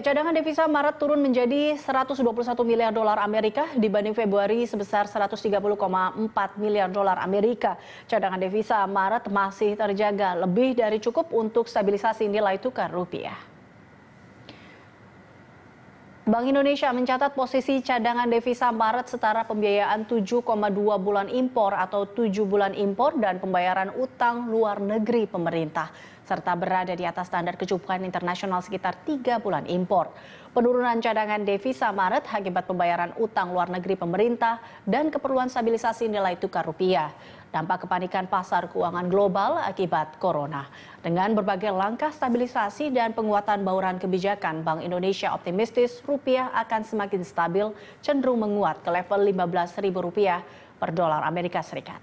Cadangan devisa Maret turun menjadi 121 miliar dolar Amerika dibanding Februari sebesar 130,4 miliar dolar Amerika. Cadangan devisa Maret masih terjaga lebih dari cukup untuk stabilisasi nilai tukar rupiah. Bank Indonesia mencatat posisi cadangan devisa Maret setara pembiayaan 7,2 bulan impor atau 7 bulan impor dan pembayaran utang luar negeri pemerintah serta berada di atas standar kecukupan internasional sekitar tiga bulan impor. Penurunan cadangan devisa Maret akibat pembayaran utang luar negeri pemerintah dan keperluan stabilisasi nilai tukar rupiah. Dampak kepanikan pasar keuangan global akibat corona. Dengan berbagai langkah stabilisasi dan penguatan bauran kebijakan, Bank Indonesia optimistis rupiah akan semakin stabil cenderung menguat ke level 15.000 rupiah per dolar Amerika Serikat.